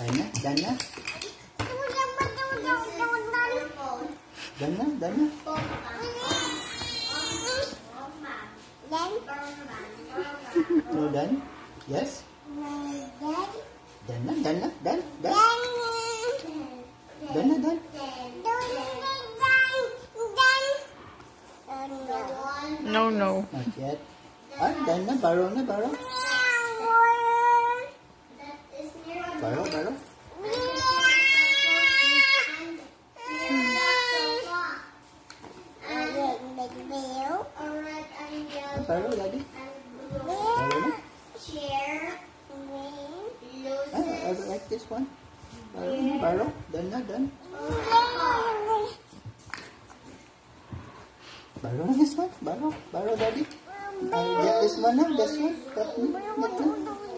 Ayun na, dyan na. Dyan na, dyan na. No, dyan? Yes? Dyan na, dyan na, dyan, dyan. Dyan na. No, no. Not yet. Ah, dyan na, baro na, baro. Daddy? Borrow na? Ah, I like this one. Borrow? Done na? Done? Borrow this one? Borrow? Borrow, daddy? Get this one now? This one? That one? That one?